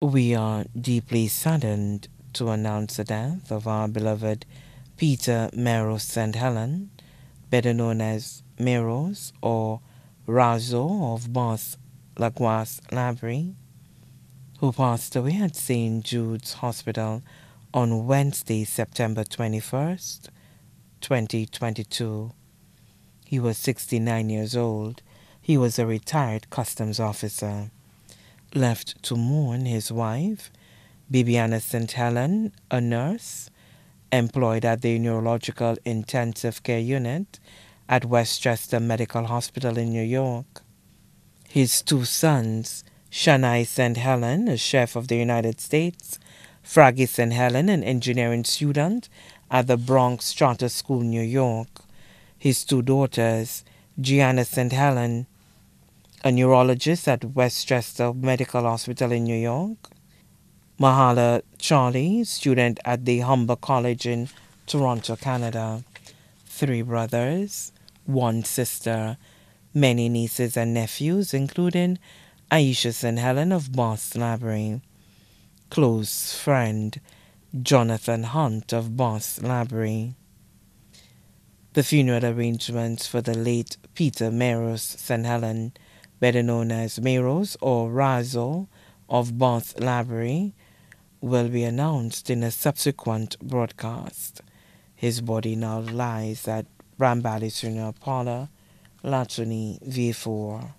We are deeply saddened to announce the death of our beloved Peter Meros St. Helen, better known as Meros or Razo of Bos Laguas Library, who passed away at St. Jude's Hospital on Wednesday, September 21st, 2022. He was 69 years old. He was a retired customs officer left to mourn his wife, Bibiana St. Helen, a nurse employed at the Neurological Intensive Care Unit at Westchester Medical Hospital in New York. His two sons, Shania St. Helen, a chef of the United States, Fraggy St. Helen, an engineering student at the Bronx Charter School, New York. His two daughters, Gianna St. Helen, a neurologist at Westchester Medical Hospital in New York. Mahala Charlie, student at the Humber College in Toronto, Canada. Three brothers, one sister, many nieces and nephews, including Aisha St. Helen of Boston Library. Close friend, Jonathan Hunt of Boston Library. The funeral arrangements for the late Peter Meros St. Helen better known as Meros or Razo of Bath Library, will be announced in a subsequent broadcast. His body now lies at Brambally Funeral Parlor, Latony Vieux Fort.